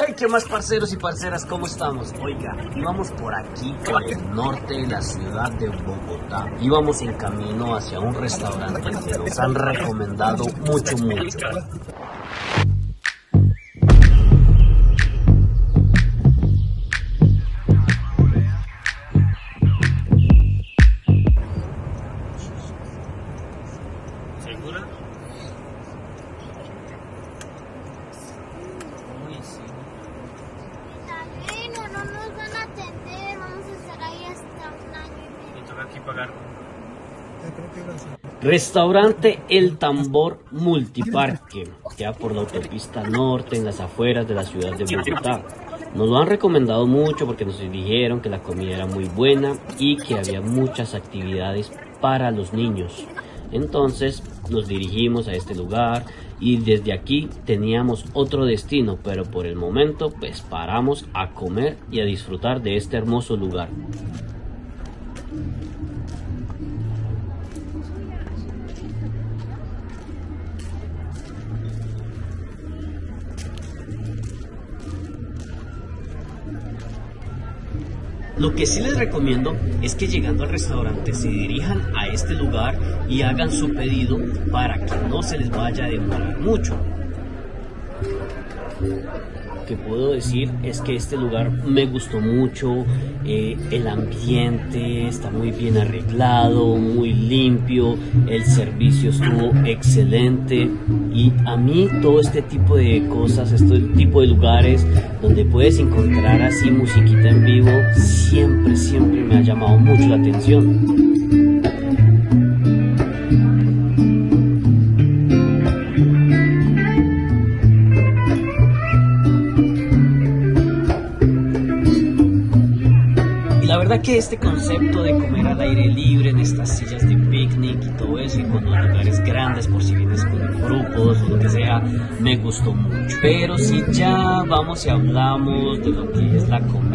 Hey, ¿qué más parceros y parceras? ¿Cómo estamos? Oiga, íbamos por aquí, por el norte de la ciudad de Bogotá. Íbamos en camino hacia un restaurante que nos han recomendado mucho, mucho. ¿Segura? Uy, sí. Bueno, no nos van a atender, vamos a estar ahí hasta un año y medio. toca aquí pagar. Restaurante El Tambor Multiparque, queda por la autopista norte en las afueras de la ciudad de Bogotá. Nos lo han recomendado mucho porque nos dijeron que la comida era muy buena y que había muchas actividades para los niños. Entonces nos dirigimos a este lugar y desde aquí teníamos otro destino, pero por el momento pues paramos a comer y a disfrutar de este hermoso lugar. Lo que sí les recomiendo es que llegando al restaurante se dirijan a este lugar y hagan su pedido para que no se les vaya a demorar mucho. Que puedo decir es que este lugar me gustó mucho, eh, el ambiente está muy bien arreglado, muy limpio, el servicio estuvo excelente y a mí todo este tipo de cosas, este tipo de lugares donde puedes encontrar así musiquita en vivo, siempre, siempre me ha llamado mucho la atención. Que este concepto de comer al aire libre en estas sillas de picnic y todo eso y con los lugares grandes por si vienes con grupos o lo que sea, me gustó mucho. Pero si ya vamos y hablamos de lo que es la comida,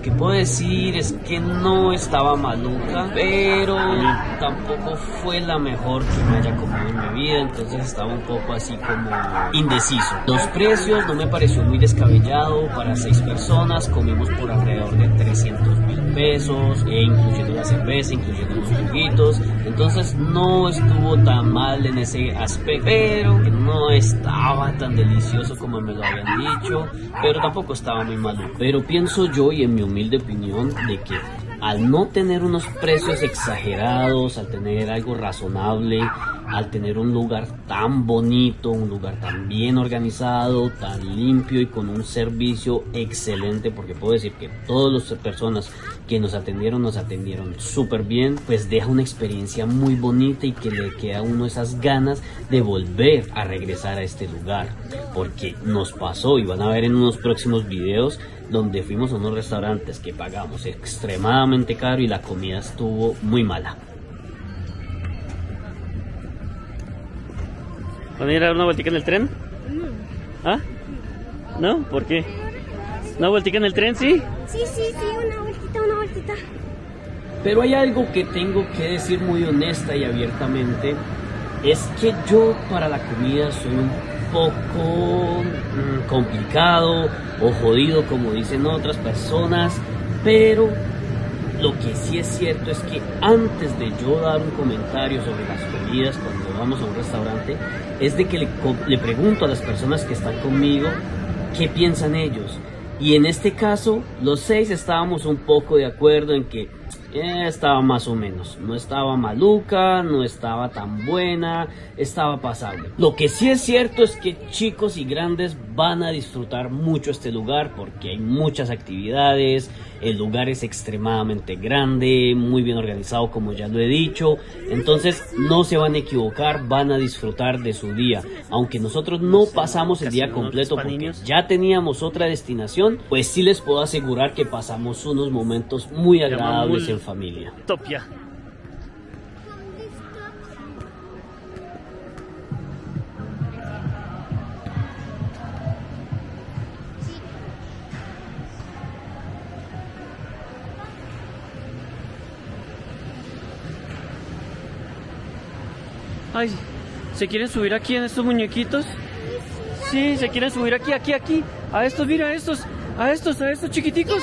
que puedo decir es que no estaba maluca, pero tampoco fue la mejor que me haya comido en mi vida, entonces estaba un poco así como indeciso. Los precios no me pareció muy descabellado, para seis personas comimos por alrededor de 300 mil pesos, e incluyendo la cerveza, incluyendo los juguitos, entonces no estuvo tan mal en ese aspecto, pero no estaba tan delicioso como me lo habían dicho, pero tampoco estaba muy malo. Pero pienso yo y en mi humilde opinión de que al no tener unos precios exagerados, al tener algo razonable, al tener un lugar tan bonito, un lugar tan bien organizado, tan limpio y con un servicio excelente, porque puedo decir que todas las personas que nos atendieron nos atendieron súper bien, pues deja una experiencia muy bonita y que le queda a uno esas ganas de volver a regresar a este lugar, porque nos pasó y van a ver en unos próximos videos donde fuimos a unos restaurantes que pagamos extremadamente caro y la comida estuvo muy mala. ¿Van a ir a dar una vueltica en el tren? ¿Ah? ¿No? ¿Por qué? ¿Una vueltica en el tren, sí? Sí, sí, sí, una vueltita, Pero hay algo que tengo que decir muy honesta y abiertamente, es que yo para la comida soy un poco mm, complicado o jodido como dicen otras personas, pero lo que sí es cierto es que antes de yo dar un comentario sobre las comidas cuando vamos a un restaurante, es de que le, le pregunto a las personas que están conmigo qué piensan ellos. Y en este caso, los seis estábamos un poco de acuerdo en que eh, estaba más o menos. No estaba maluca, no estaba tan buena, estaba pasable. Lo que sí es cierto es que chicos y grandes van a disfrutar mucho este lugar porque hay muchas actividades, el lugar es extremadamente grande, muy bien organizado como ya lo he dicho. Entonces no se van a equivocar, van a disfrutar de su día. Aunque nosotros no pasamos el día completo porque ya teníamos otra destinación, pues sí les puedo asegurar que pasamos unos momentos muy agradables en familia. Topia. Ay, ¿se quieren subir aquí en estos muñequitos? Sí, se quieren subir aquí, aquí, aquí. A estos, mira, a estos, a estos, a estos chiquiticos.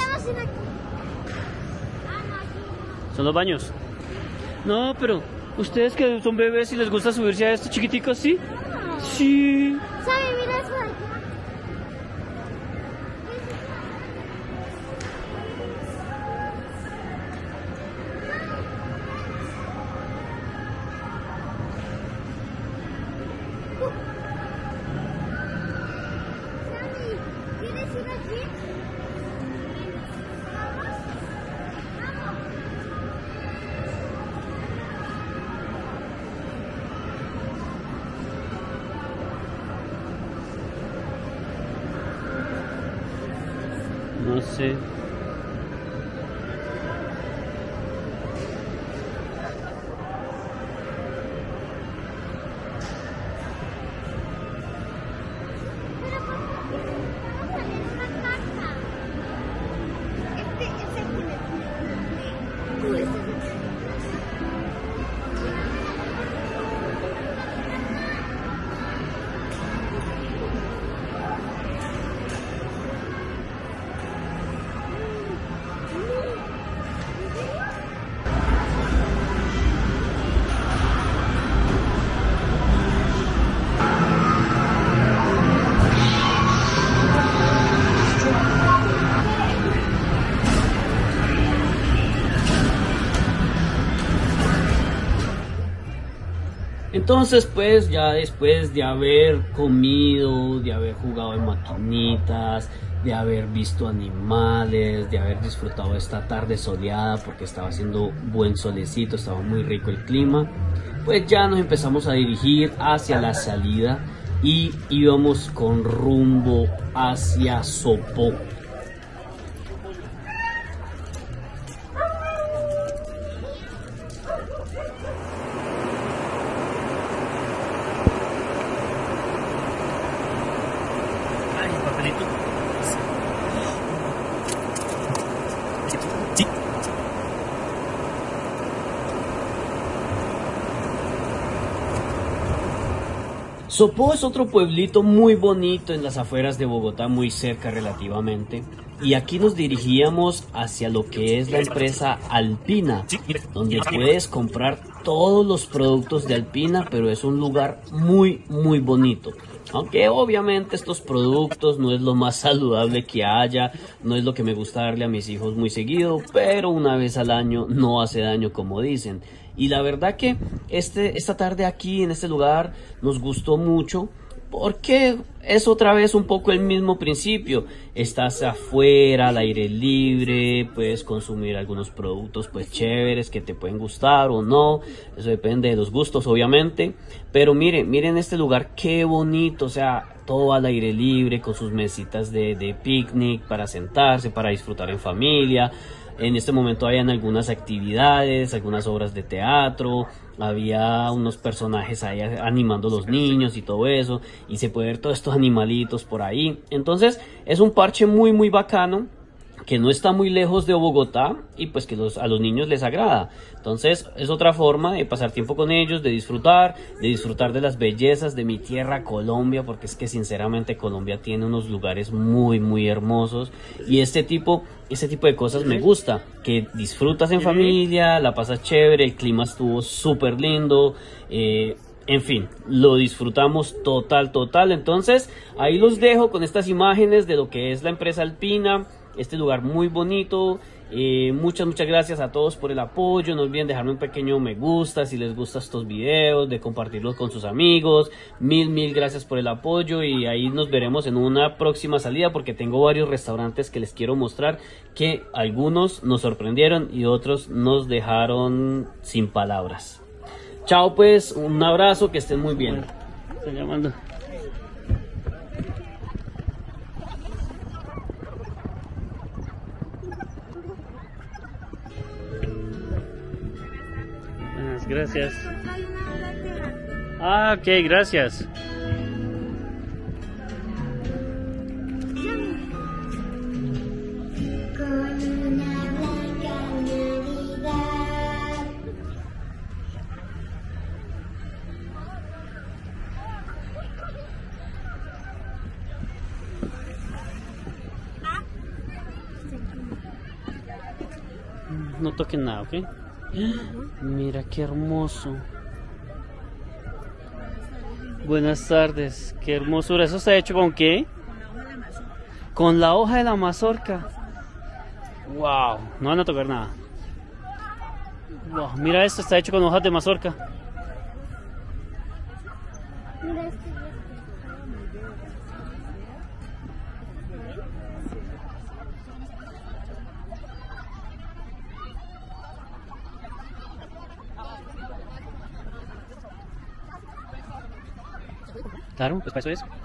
Son los baños. No, pero ustedes que son bebés y les gusta subirse a estos chiquiticos, ¿sí? Sí. No Entonces, pues ya después de haber comido, de haber jugado en maquinitas, de haber visto animales, de haber disfrutado esta tarde soleada porque estaba haciendo buen solecito, estaba muy rico el clima, pues ya nos empezamos a dirigir hacia la salida y íbamos con rumbo hacia Sopó. Ay, papelito. Sí. Sopó es otro pueblito muy bonito en las afueras de Bogotá, muy cerca relativamente. Y aquí nos dirigíamos hacia lo que es la empresa Alpina, donde puedes comprar todos los productos de Alpina, pero es un lugar muy, muy bonito. Aunque obviamente estos productos no es lo más saludable que haya, no es lo que me gusta darle a mis hijos muy seguido, pero una vez al año no hace daño como dicen. Y la verdad que este, esta tarde aquí en este lugar nos gustó mucho porque es otra vez un poco el mismo principio. Estás afuera, al aire libre, puedes consumir algunos productos pues chéveres que te pueden gustar o no. Eso depende de los gustos obviamente. Pero miren, miren este lugar, qué bonito. O sea, todo al aire libre, con sus mesitas de, de picnic para sentarse, para disfrutar en familia. En este momento habían algunas actividades, algunas obras de teatro, había unos personajes ahí animando a los niños y todo eso, y se puede ver todos estos animalitos por ahí. Entonces es un parche muy muy bacano que no está muy lejos de Bogotá y pues que los, a los niños les agrada. Entonces es otra forma de pasar tiempo con ellos, de disfrutar, de disfrutar de las bellezas de mi tierra Colombia, porque es que sinceramente Colombia tiene unos lugares muy muy hermosos y este tipo, este tipo de cosas me gusta, que disfrutas en familia, la pasas chévere, el clima estuvo súper lindo, eh, en fin, lo disfrutamos total, total. Entonces, ahí los dejo con estas imágenes de lo que es la empresa alpina, este lugar muy bonito. Eh, muchas, muchas gracias a todos por el apoyo. No olviden dejarme un pequeño me gusta si les gustan estos videos, de compartirlos con sus amigos. Mil, mil gracias por el apoyo y ahí nos veremos en una próxima salida porque tengo varios restaurantes que les quiero mostrar que algunos nos sorprendieron y otros nos dejaron sin palabras. Chao pues, un abrazo, que estén muy bien. Llamando. gracias. Ah, ok, gracias. Ah. No toquen nada, ¿ok? Mira qué hermoso. Buenas tardes, qué hermosura. ¿Eso está hecho con qué? Con la hoja de la mazorca. Wow, no van a tocar nada. Wow, mira esto, está hecho con hojas de mazorca. Claro, pues para eso es.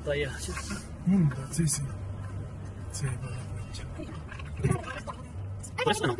Y para allá. Mm, sí, sí. Sí, para la plancha. Por eso no.